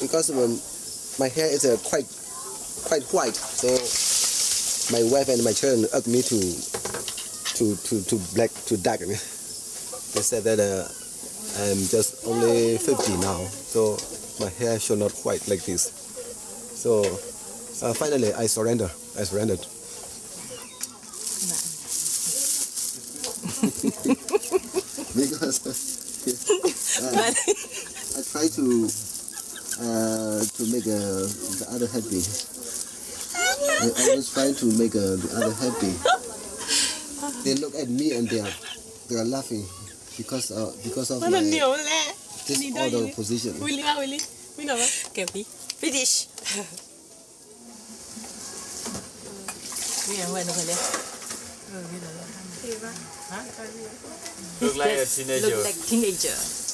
because um, my hair is uh, quite quite white, so my wife and my children asked me to to to, to black to dark. They said that uh, I'm just only 50 now, so my hair should not white like this. So uh, finally, I surrender. I surrendered. because uh, I try to uh, to make uh, the other happy. they always was trying to make uh, the other happy. They look at me and they are they are laughing because uh, because of my this order position. Finish. Look like a teenager. Look like teenager.